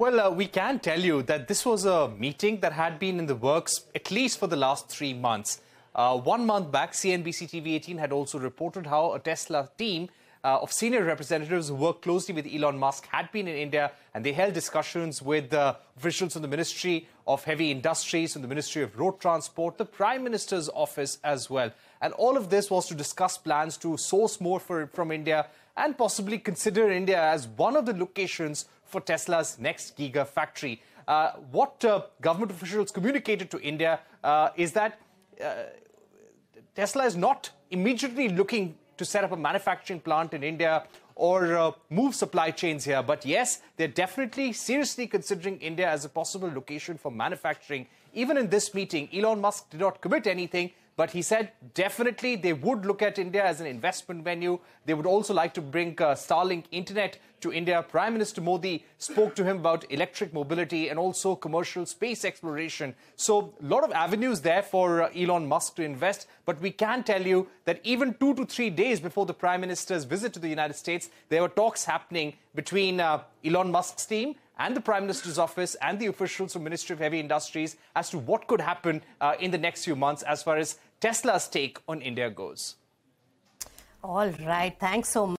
Well, uh, we can tell you that this was a meeting that had been in the works at least for the last three months. Uh, one month back, CNBC TV 18 had also reported how a Tesla team uh, of senior representatives who worked closely with Elon Musk had been in India and they held discussions with uh, officials from the Ministry of Heavy Industries, from the Ministry of Road Transport, the Prime Minister's office as well. And all of this was to discuss plans to source more for, from India and possibly consider India as one of the locations for Tesla's next gigafactory. Uh, what uh, government officials communicated to India uh, is that uh, Tesla is not immediately looking to set up a manufacturing plant in India or uh, move supply chains here. But yes, they're definitely seriously considering India as a possible location for manufacturing. Even in this meeting, Elon Musk did not commit anything, but he said definitely they would look at India as an investment venue. They would also like to bring uh, Starlink internet to India. Prime Minister Modi spoke to him about electric mobility and also commercial space exploration. So, a lot of avenues there for uh, Elon Musk to invest. But we can tell you that even two to three days before the Prime Minister's visit to the United States, there were talks happening between uh, Elon Musk's team and the Prime Minister's office and the officials from Ministry of Heavy Industries as to what could happen uh, in the next few months as far as Tesla's take on India goes. All right. Thanks so much.